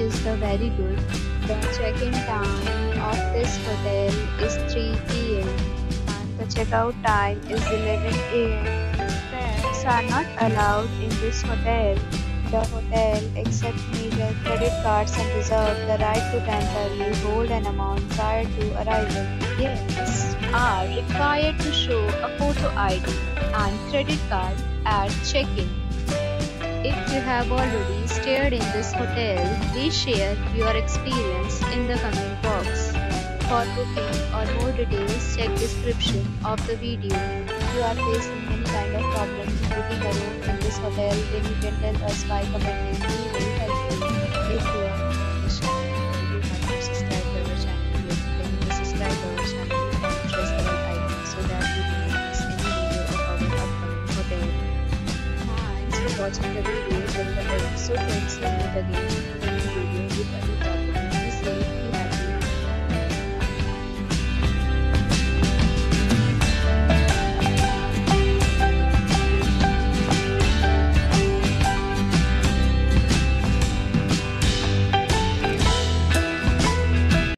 is the very good. The check-in time of this hotel is 3 p.m. And the checkout time is 11 am. Pets are not allowed in this hotel. The hotel accepts major credit cards and reserves the right to temporarily hold an amount prior to arrival. Guests are required to show a photo ID and credit card at check-in. If you have already stayed in this hotel, please share your experience in the comment box. For booking or more details, check description of the video. If you are facing any kind of problem in booking a room in this hotel, then you can tell us by commenting. Watching the video till the. So friends, will meet again in new video with